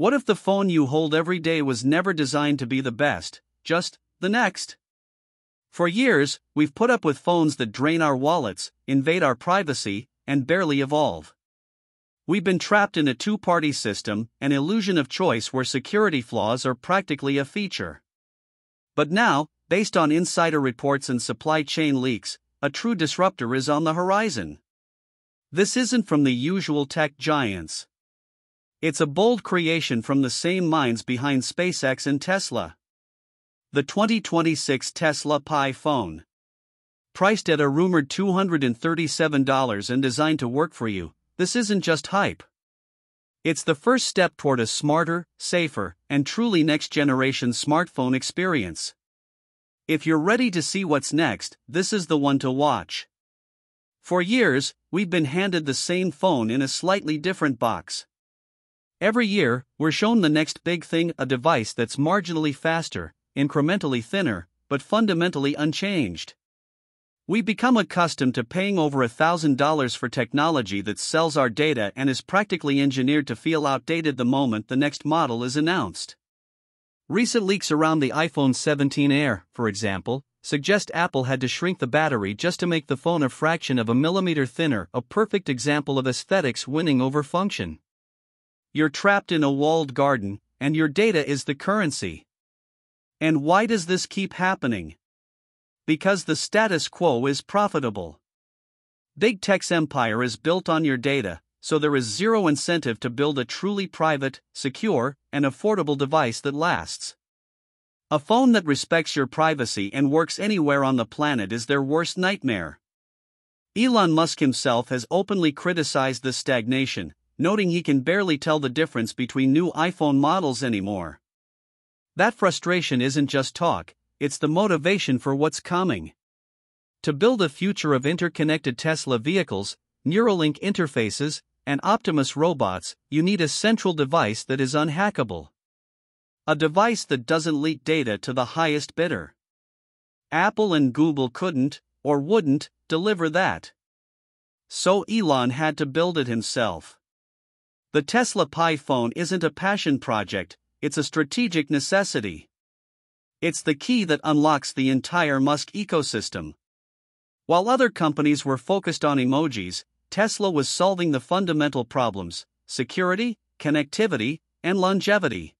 What if the phone you hold every day was never designed to be the best, just the next? For years, we've put up with phones that drain our wallets, invade our privacy, and barely evolve. We've been trapped in a two party system, an illusion of choice where security flaws are practically a feature. But now, based on insider reports and supply chain leaks, a true disruptor is on the horizon. This isn't from the usual tech giants. It's a bold creation from the same minds behind SpaceX and Tesla. The 2026 Tesla Pi phone. Priced at a rumored $237 and designed to work for you, this isn't just hype. It's the first step toward a smarter, safer, and truly next generation smartphone experience. If you're ready to see what's next, this is the one to watch. For years, we've been handed the same phone in a slightly different box. Every year, we're shown the next big thing a device that's marginally faster, incrementally thinner, but fundamentally unchanged. We become accustomed to paying over $1,000 for technology that sells our data and is practically engineered to feel outdated the moment the next model is announced. Recent leaks around the iPhone 17 Air, for example, suggest Apple had to shrink the battery just to make the phone a fraction of a millimeter thinner, a perfect example of aesthetics winning over function. You're trapped in a walled garden, and your data is the currency. And why does this keep happening? Because the status quo is profitable. Big Tech's empire is built on your data, so there is zero incentive to build a truly private, secure, and affordable device that lasts. A phone that respects your privacy and works anywhere on the planet is their worst nightmare. Elon Musk himself has openly criticized this stagnation, noting he can barely tell the difference between new iPhone models anymore. That frustration isn't just talk, it's the motivation for what's coming. To build a future of interconnected Tesla vehicles, Neuralink interfaces, and Optimus robots, you need a central device that is unhackable. A device that doesn't leak data to the highest bidder. Apple and Google couldn't, or wouldn't, deliver that. So Elon had to build it himself. The Tesla Pi phone isn't a passion project, it's a strategic necessity. It's the key that unlocks the entire Musk ecosystem. While other companies were focused on emojis, Tesla was solving the fundamental problems security, connectivity, and longevity.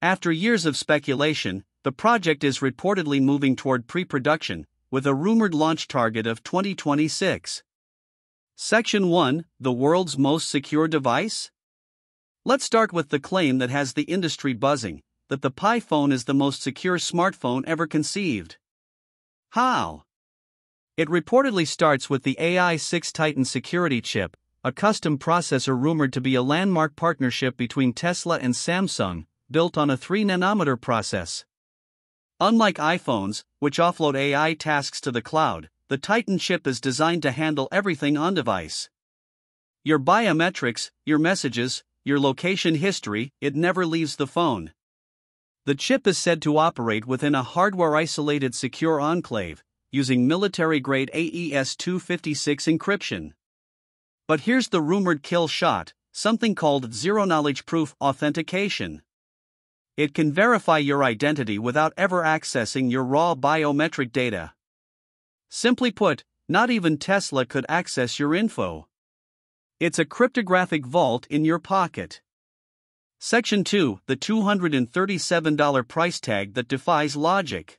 After years of speculation, the project is reportedly moving toward pre production, with a rumored launch target of 2026. Section 1 The world's most secure device? Let's start with the claim that has the industry buzzing that the Pi phone is the most secure smartphone ever conceived. How? It reportedly starts with the AI 6 Titan security chip, a custom processor rumored to be a landmark partnership between Tesla and Samsung, built on a 3 nanometer process. Unlike iPhones, which offload AI tasks to the cloud, the Titan chip is designed to handle everything on device. Your biometrics, your messages, your location history, it never leaves the phone. The chip is said to operate within a hardware isolated secure enclave, using military grade AES 256 encryption. But here's the rumored kill shot something called zero knowledge proof authentication. It can verify your identity without ever accessing your raw biometric data. Simply put, not even Tesla could access your info. It's a cryptographic vault in your pocket. Section 2 The $237 price tag that defies logic.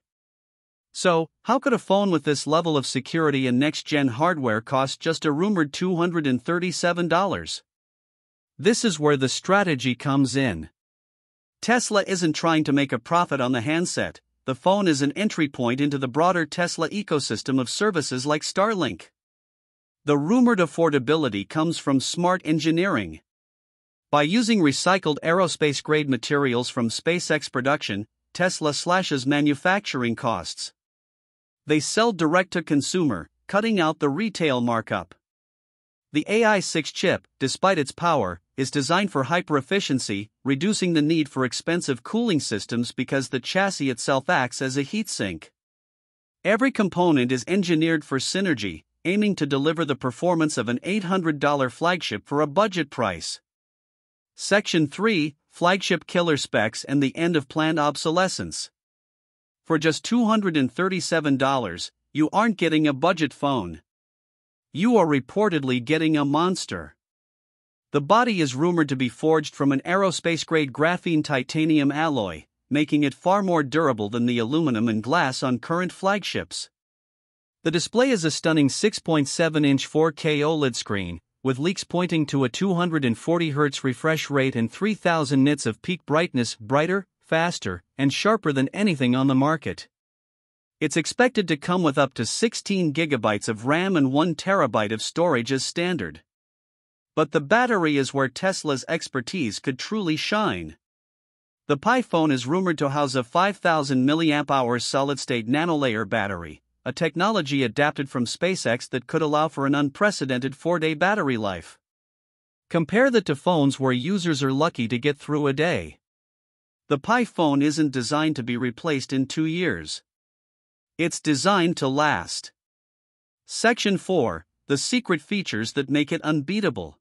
So, how could a phone with this level of security and next gen hardware cost just a rumored $237? This is where the strategy comes in. Tesla isn't trying to make a profit on the handset, the phone is an entry point into the broader Tesla ecosystem of services like Starlink. The rumored affordability comes from smart engineering. By using recycled aerospace grade materials from SpaceX production, Tesla slashes manufacturing costs. They sell direct to consumer, cutting out the retail markup. The AI 6 chip, despite its power, is designed for hyper efficiency, reducing the need for expensive cooling systems because the chassis itself acts as a heatsink. Every component is engineered for synergy, aiming to deliver the performance of an $800 flagship for a budget price. Section 3 flagship killer specs, and the end of planned obsolescence. For just $237, you aren't getting a budget phone. You are reportedly getting a monster. The body is rumored to be forged from an aerospace grade graphene titanium alloy, making it far more durable than the aluminum and glass on current flagships. The display is a stunning 6.7 inch 4K OLED screen, with leaks pointing to a 240 Hz refresh rate and 3000 nits of peak brightness, brighter, faster, and sharper than anything on the market. It's expected to come with up to 16 gigabytes of RAM and 1 terabyte of storage as standard. But the battery is where Tesla's expertise could truly shine. The Pi phone is rumored to house a 5000 mAh solid state nanolayer battery, a technology adapted from SpaceX that could allow for an unprecedented 4 day battery life. Compare that to phones where users are lucky to get through a day. The Pi phone isn't designed to be replaced in two years. It's designed to last. Section 4 The secret features that make it unbeatable.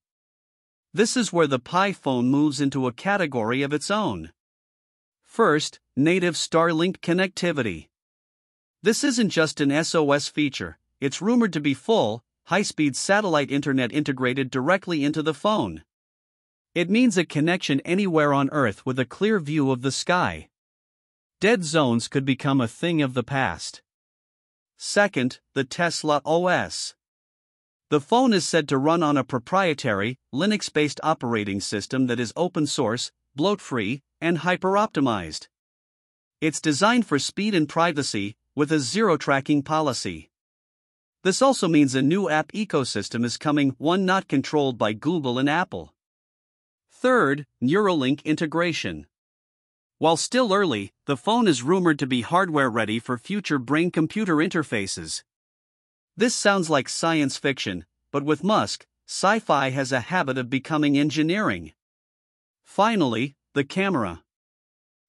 This is where the Pi phone moves into a category of its own. First, native Starlink connectivity. This isn't just an SOS feature, it's rumored to be full, high speed satellite internet integrated directly into the phone. It means a connection anywhere on Earth with a clear view of the sky. Dead zones could become a thing of the past. Second, the Tesla OS. The phone is said to run on a proprietary, Linux based operating system that is open source, bloat free, and hyper optimized. It's designed for speed and privacy, with a zero tracking policy. This also means a new app ecosystem is coming, one not controlled by Google and Apple. Third, Neuralink integration. While still early, the phone is rumored to be hardware ready for future brain computer interfaces. This sounds like science fiction, but with Musk, sci fi has a habit of becoming engineering. Finally, the camera.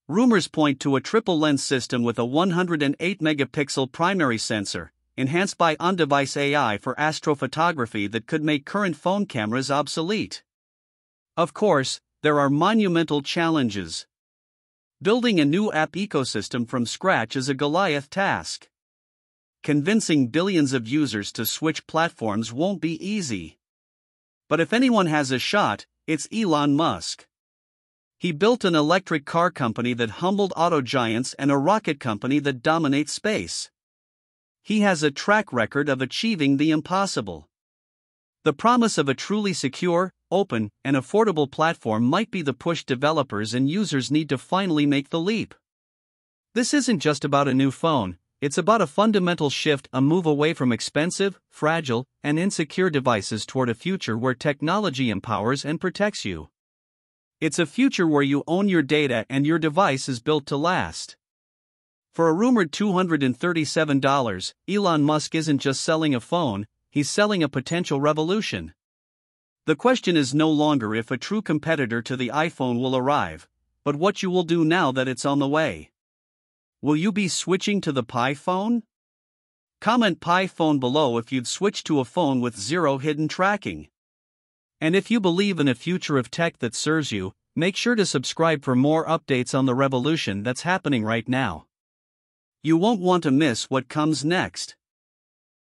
Rumors point to a triple lens system with a 108 megapixel primary sensor, enhanced by on device AI for astrophotography that could make current phone cameras obsolete. Of course, there are monumental challenges. Building a new app ecosystem from scratch is a Goliath task convincing billions of users to switch platforms won't be easy. But if anyone has a shot, it's Elon Musk. He built an electric car company that humbled auto giants and a rocket company that dominates space. He has a track record of achieving the impossible. The promise of a truly secure, open, and affordable platform might be the push developers and users need to finally make the leap. This isn't just about a new phone, it's about a fundamental shift, a move away from expensive, fragile, and insecure devices toward a future where technology empowers and protects you. It's a future where you own your data and your device is built to last. For a rumored $237, Elon Musk isn't just selling a phone, he's selling a potential revolution. The question is no longer if a true competitor to the iPhone will arrive, but what you will do now that it's on the way. Will you be switching to the Pi phone? Comment Pi phone below if you'd switch to a phone with zero hidden tracking. And if you believe in a future of tech that serves you, make sure to subscribe for more updates on the revolution that's happening right now. You won't want to miss what comes next.